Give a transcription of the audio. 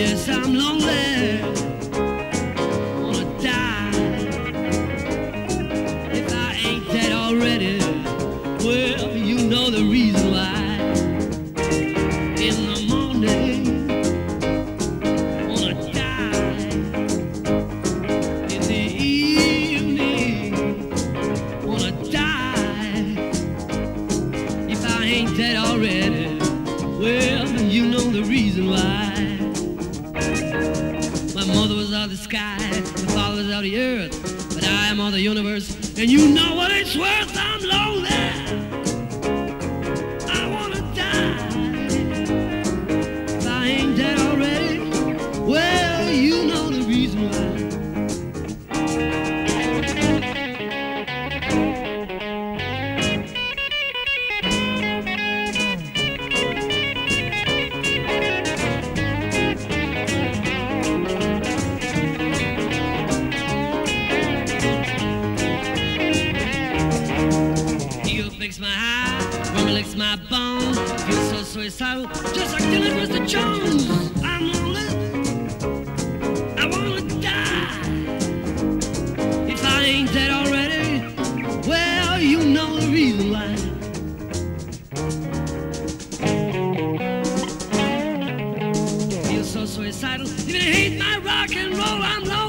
Yes, I'm lonely. Wanna die. If I ain't dead already, well, you know the reason why. In the morning, wanna die. In the evening, wanna die. If I ain't dead already, well, you know the reason why of the sky, the fathers of the earth, but I am of the universe, and you know what it's worth. Fix my high, woman licks my bone. Feel so suicidal, just like Dylan Mr. Jones. I'm lonely. I wanna die. If I ain't dead already, well, you know the reason why. Feel so suicidal, even hate my rock and roll. I'm lonely.